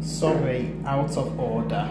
sorry, out of order.